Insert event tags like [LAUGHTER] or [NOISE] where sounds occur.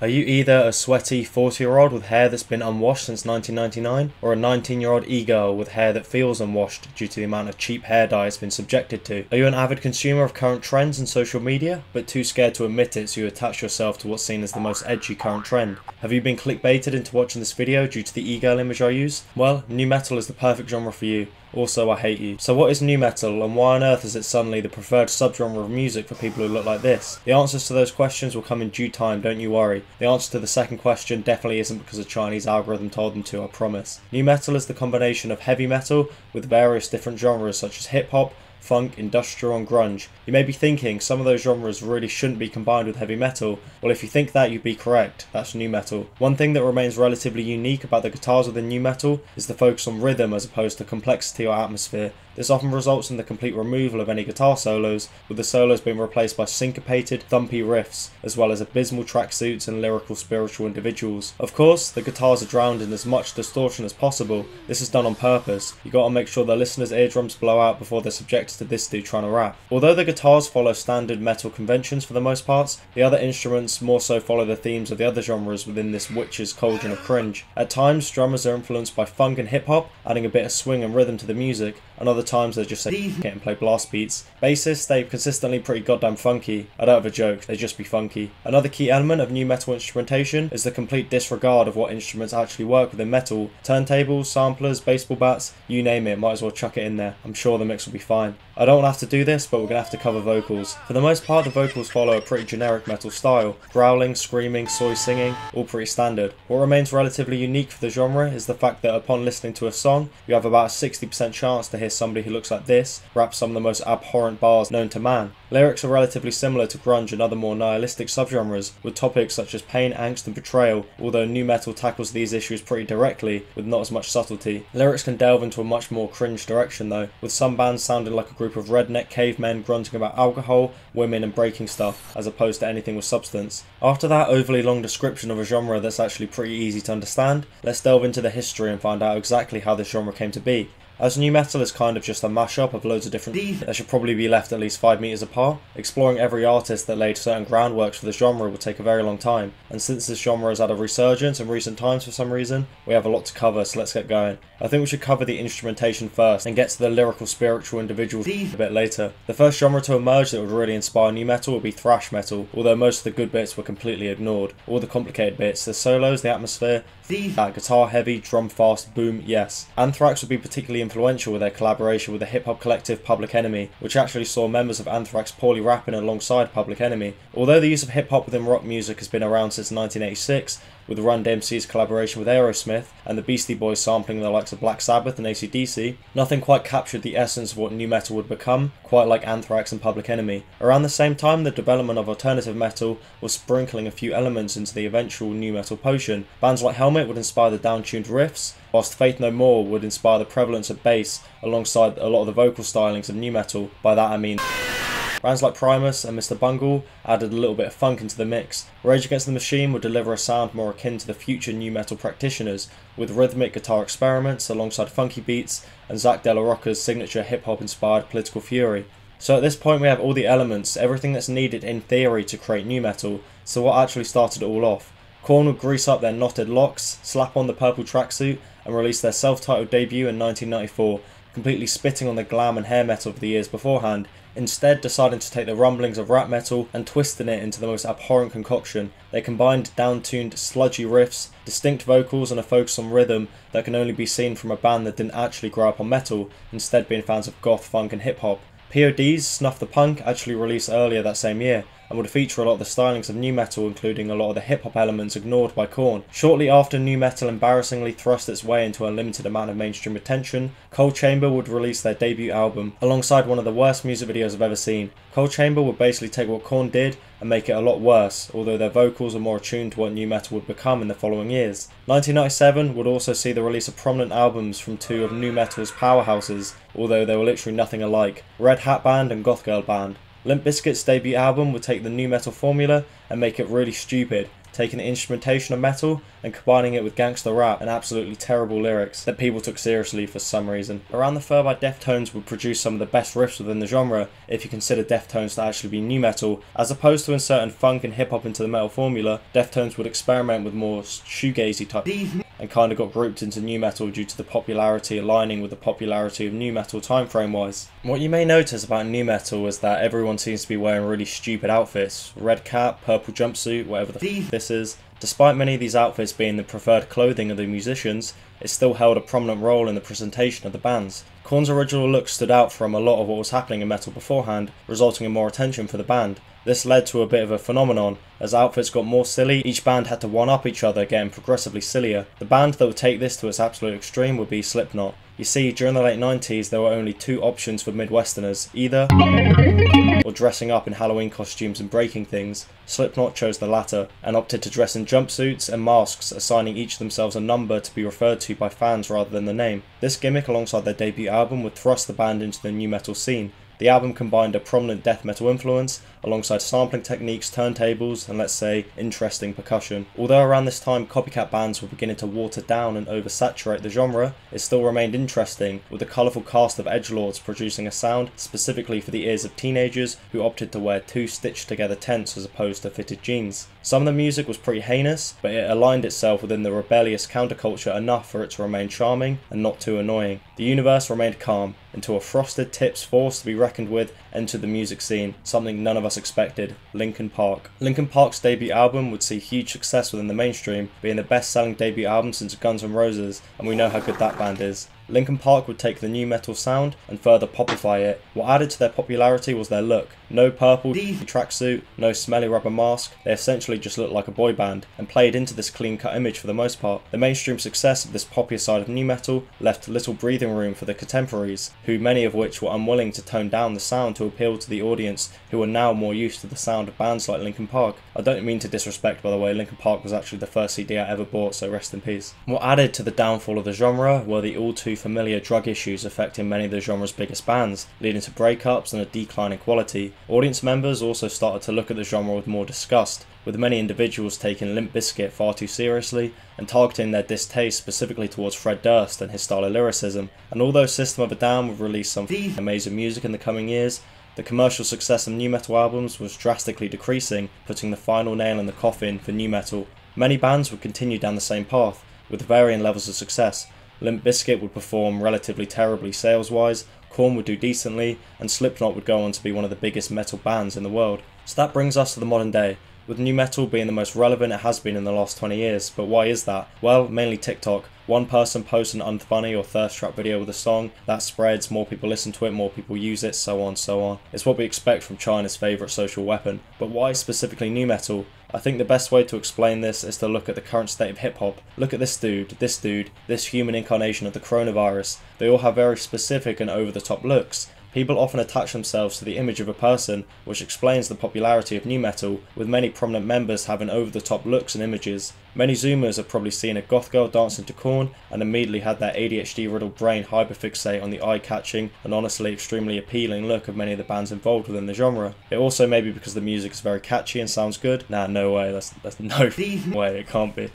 Are you either a sweaty 40 year old with hair that's been unwashed since 1999, or a 19 year old e girl with hair that feels unwashed due to the amount of cheap hair dye it's been subjected to? Are you an avid consumer of current trends and social media, but too scared to admit it so you attach yourself to what's seen as the most edgy current trend? Have you been clickbaited into watching this video due to the e girl image I use? Well, nu metal is the perfect genre for you. Also, I hate you. So what is nu metal and why on earth is it suddenly the preferred subgenre of music for people who look like this? The answers to those questions will come in due time, don't you worry. The answer to the second question definitely isn't because a Chinese algorithm told them to, I promise. Nu metal is the combination of heavy metal with various different genres such as hip hop, funk, industrial, and grunge. You may be thinking some of those genres really shouldn't be combined with heavy metal. Well, if you think that, you'd be correct. That's nu metal. One thing that remains relatively unique about the guitars within nu metal is the focus on rhythm as opposed to complexity or atmosphere. This often results in the complete removal of any guitar solos, with the solos being replaced by syncopated, thumpy riffs, as well as abysmal tracksuits and lyrical spiritual individuals. Of course, the guitars are drowned in as much distortion as possible. This is done on purpose. You gotta make sure the listener's eardrums blow out before they're subjected to this trying rap. Although the guitars follow standard metal conventions for the most part, the other instruments more so follow the themes of the other genres within this witch's cauldron of cringe. At times, drummers are influenced by funk and hip hop, adding a bit of swing and rhythm to the music, and other times they just say it and play blast beats. Bassists, they're consistently pretty goddamn funky. I don't have a joke, they just be funky. Another key element of nu metal instrumentation is the complete disregard of what instruments actually work within metal. Turntables, samplers, baseball bats, you name it, might as well chuck it in there. I'm sure the mix will be fine. I don't have to do this, but we're going to have to cover vocals. For the most part, the vocals follow a pretty generic metal style. Growling, screaming, soy singing, all pretty standard. What remains relatively unique for the genre is the fact that upon listening to a song, you have about a 60% chance to hear somebody who looks like this rap some of the most abhorrent bars known to man. Lyrics are relatively similar to grunge and other more nihilistic subgenres, with topics such as pain, angst, and betrayal, although nu metal tackles these issues pretty directly, with not as much subtlety. Lyrics can delve into a much more cringe direction though, with some bands sounding like a group of redneck cavemen grunting about alcohol, women, and breaking stuff, as opposed to anything with substance. After that overly long description of a genre that's actually pretty easy to understand, let's delve into the history and find out exactly how this genre came to be. As nu metal is kind of just a mashup of loads of different that should probably be left at least 5 metres apart, exploring every artist that laid certain groundworks for the genre would take a very long time, and since this genre has had a resurgence in recent times for some reason, we have a lot to cover so let's get going. I think we should cover the instrumentation first and get to the lyrical spiritual individuals a bit later. The first genre to emerge that would really inspire nu metal would be thrash metal, although most of the good bits were completely ignored. All the complicated bits, the solos, the atmosphere, that guitar heavy, drum fast, boom, yes. Anthrax would be particularly influential with their collaboration with the hip hop collective Public Enemy, which actually saw members of Anthrax poorly rapping alongside Public Enemy. Although the use of hip hop within rock music has been around since 1986, with Run DMC's collaboration with Aerosmith and the Beastie Boys sampling the likes of Black Sabbath and ACDC, nothing quite captured the essence of what nu metal would become, quite like Anthrax and Public Enemy. Around the same time, the development of alternative metal was sprinkling a few elements into the eventual nu metal potion. Bands like Helmet would inspire the down-tuned riffs, whilst Faith No More would inspire the prevalence of bass alongside a lot of the vocal stylings of nu metal. By that I mean Bands like Primus and Mr. Bungle added a little bit of funk into the mix. Rage Against the Machine would deliver a sound more akin to the future nu metal practitioners, with rhythmic guitar experiments alongside funky beats and Zack de la Rocha's signature hip hop inspired political fury. So at this point we have all the elements, everything that's needed in theory to create nu metal, so what actually started it all off? Korn would grease up their knotted locks, slap on the purple tracksuit, and released their self-titled debut in 1994, completely spitting on the glam and hair metal of the years beforehand, instead deciding to take the rumblings of rap metal and twisting it into the most abhorrent concoction. They combined down-tuned, sludgy riffs, distinct vocals and a focus on rhythm that can only be seen from a band that didn't actually grow up on metal, instead being fans of goth, funk and hip-hop. POD's Snuff the Punk actually released earlier that same year, and would feature a lot of the stylings of nu metal, including a lot of the hip hop elements ignored by Korn. Shortly after nu metal embarrassingly thrust its way into a limited amount of mainstream attention, Coal Chamber would release their debut album, alongside one of the worst music videos I've ever seen. Coal Chamber would basically take what Korn did and make it a lot worse, although their vocals are more attuned to what nu metal would become in the following years. 1997 would also see the release of prominent albums from two of nu metal's powerhouses, although they were literally nothing alike, Red Hat Band and Goth Girl Band. Limp Bizkit's debut album would take the nu metal formula and make it really stupid, taking the instrumentation of metal and combining it with gangster rap and absolutely terrible lyrics that people took seriously for some reason. Around the Fur by Deftones would produce some of the best riffs within the genre if you consider Deftones to actually be nu metal, as opposed to inserting funk and hip hop into the metal formula, Deftones would experiment with more shoegazy type and kind of got grouped into nu metal due to the popularity aligning with the popularity of nu metal timeframe wise. What you may notice about nu metal is that everyone seems to be wearing really stupid outfits red cap, purple jumpsuit, whatever the f this is. Despite many of these outfits being the preferred clothing of the musicians, it still held a prominent role in the presentation of the bands. Korn's original look stood out from a lot of what was happening in metal beforehand, resulting in more attention for the band. This led to a bit of a phenomenon. As outfits got more silly, each band had to one up each other, getting progressively sillier. The band that would take this to its absolute extreme would be Slipknot. You see, during the late 90s, there were only two options for Midwesterners either [LAUGHS] or dressing up in Halloween costumes and breaking things. Slipknot chose the latter and opted to dress in jumpsuits and masks, assigning each themselves a number to be referred to by fans rather than the name. This gimmick, alongside their debut album, would thrust the band into the nu metal scene. The album combined a prominent death metal influence alongside sampling techniques, turntables, and let's say interesting percussion. Although around this time copycat bands were beginning to water down and oversaturate the genre, it still remained interesting, with a colourful cast of edgelords producing a sound specifically for the ears of teenagers who opted to wear two stitched together tents as opposed to fitted jeans. Some of the music was pretty heinous, but it aligned itself within the rebellious counterculture enough for it to remain charming and not too annoying. The universe remained calm until a frosted tips force to be reckoned with entered the music scene, something none of us expected Linkin Park. Linkin Park's debut album would see huge success within the mainstream, being the best selling debut album since Guns N' Roses, and we know how good that band is. Linkin Park would take the nu metal sound and further popify it. What added to their popularity was their look. No purple tracksuit, no smelly rubber mask, they essentially just looked like a boy band and played into this clean cut image for the most part. The mainstream success of this popular side of nu metal left little breathing room for the contemporaries, who many of which were unwilling to tone down the sound to appeal to the audience who are now more used to the sound of bands like Linkin Park. I don't mean to disrespect by the way, Linkin Park was actually the first CD I ever bought, so rest in peace. What added to the downfall of the genre were the all too familiar drug issues affecting many of the genre's biggest bands, leading to breakups and a decline in quality. Audience members also started to look at the genre with more disgust, with many individuals taking Limp Bizkit far too seriously and targeting their distaste specifically towards Fred Durst and his style of lyricism. And although System of a Down would release some amazing music in the coming years, the commercial success of nu metal albums was drastically decreasing, putting the final nail in the coffin for nu metal. Many bands would continue down the same path, with varying levels of success, Limp Bizkit would perform relatively terribly sales wise, Korn would do decently, and Slipknot would go on to be one of the biggest metal bands in the world. So that brings us to the modern day, with nu metal being the most relevant it has been in the last 20 years. But why is that? Well, mainly TikTok. One person posts an unfunny or thirst trap video with a song, that spreads, more people listen to it, more people use it, so on, so on. It's what we expect from China's favourite social weapon. But why specifically nu metal? I think the best way to explain this is to look at the current state of hip hop. Look at this dude, this dude, this human incarnation of the coronavirus. They all have very specific and over the top looks. People often attach themselves to the image of a person, which explains the popularity of nu metal, with many prominent members having over the top looks and images. Many Zoomers have probably seen a goth girl dancing to Korn and immediately had their ADHD riddled brain hyperfixate on the eye catching and honestly extremely appealing look of many of the bands involved within the genre. It also may be because the music is very catchy and sounds good. Nah, no way, that's, that's [LAUGHS] no [LAUGHS] way, it can't be.